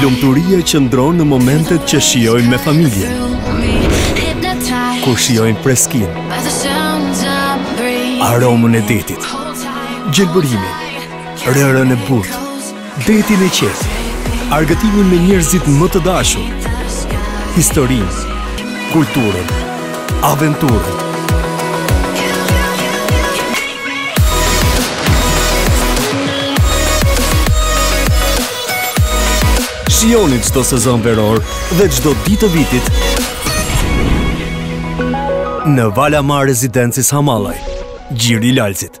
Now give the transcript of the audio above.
Lumturia qëndron në momentet që shijojmë me familjen. Kur shijojmë freskinë, aromën e detit, gjelbërimin, rërën e butë, Detin e qetë, argëtimin me njerëzit më të dashur, historinë, kulturën, aventurën. Shijoni çdo sezon veror dhe çdo ditë të vitit në Vala Mar Residences Hamallaj, Gjiri i Lalzit.